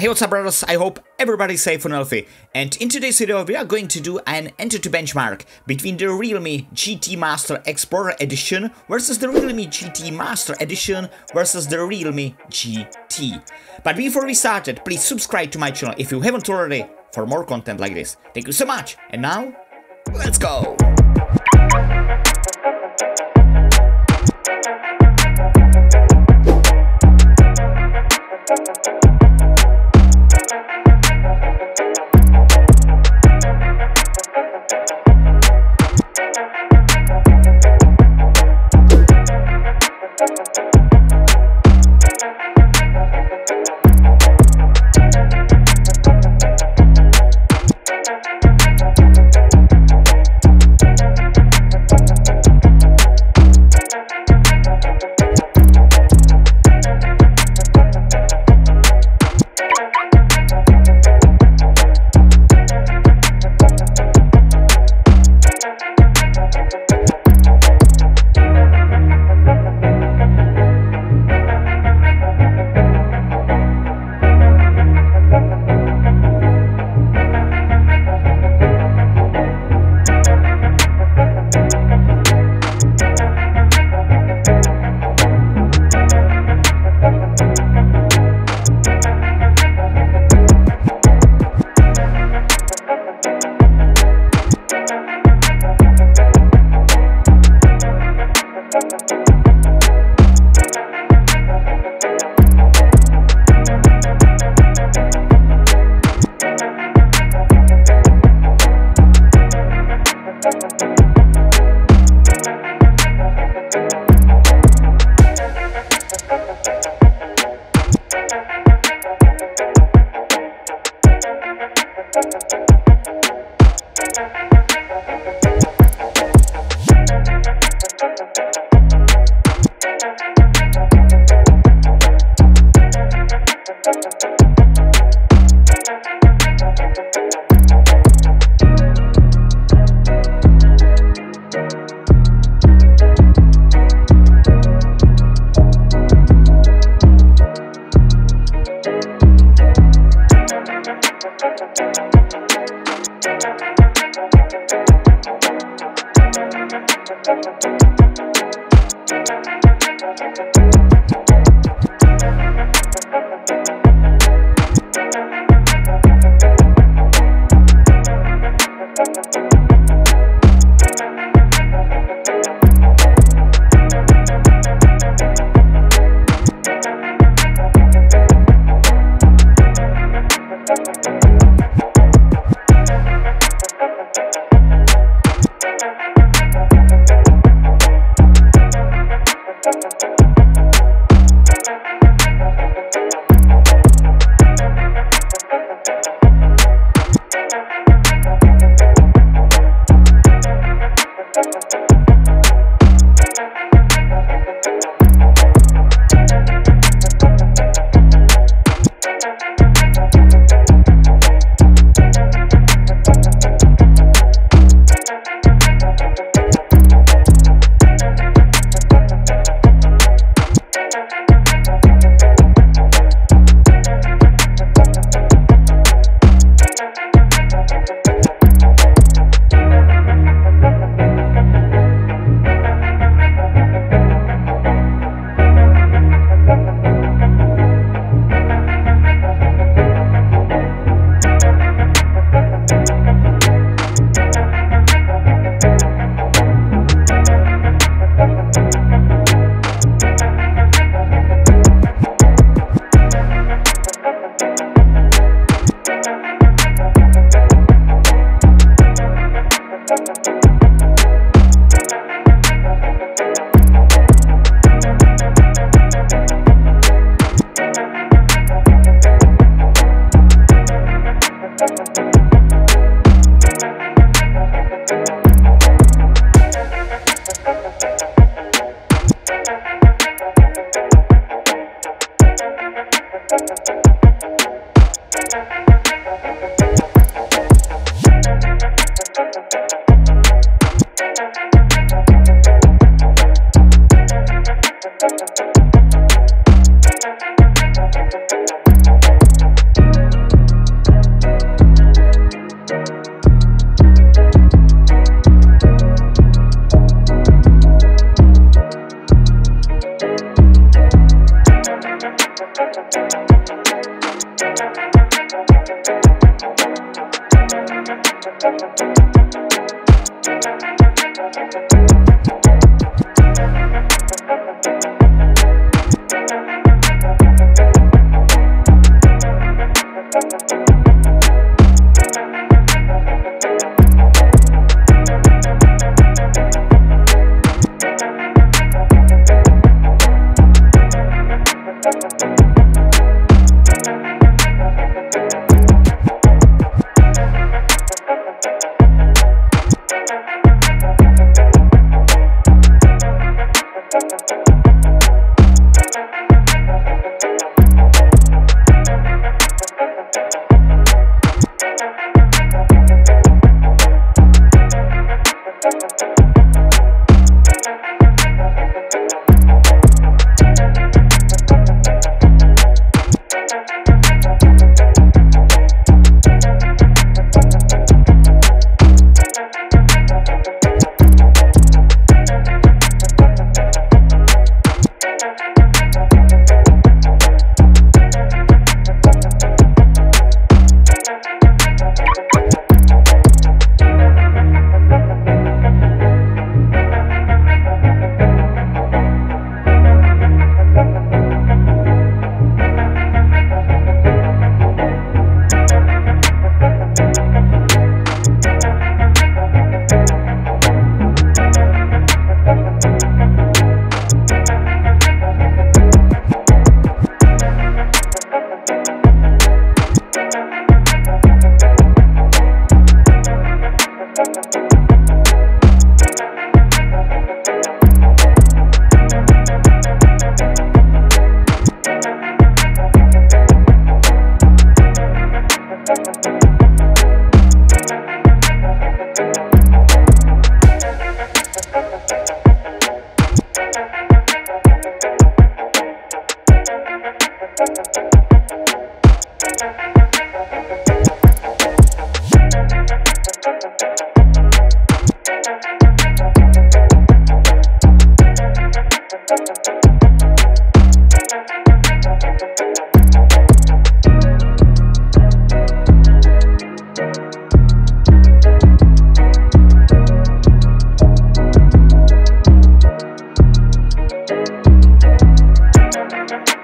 Hey what's up brothers, I hope everybody's safe and healthy and in today's video we are going to do an Antutu benchmark between the Realme GT Master Explorer Edition versus the Realme GT Master Edition versus the Realme GT. But before we started, please subscribe to my channel if you haven't already for more content like this. Thank you so much and now, let's go!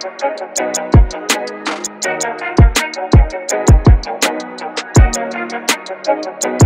Thank you.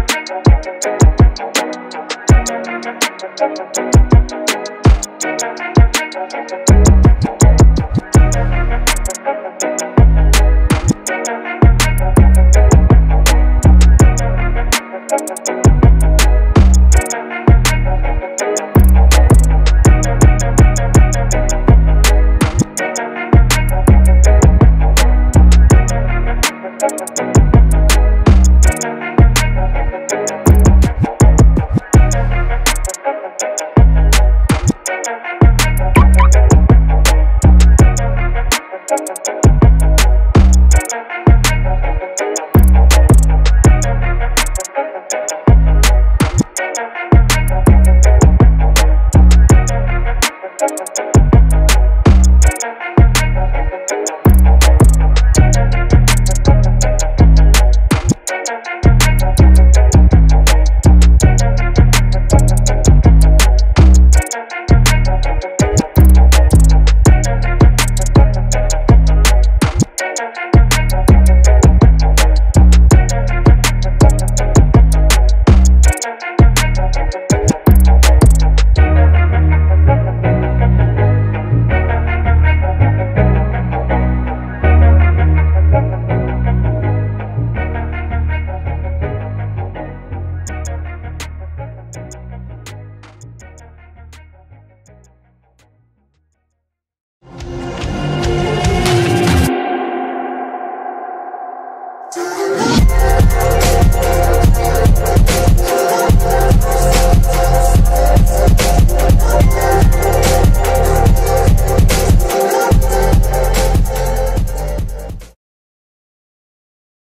Thank you.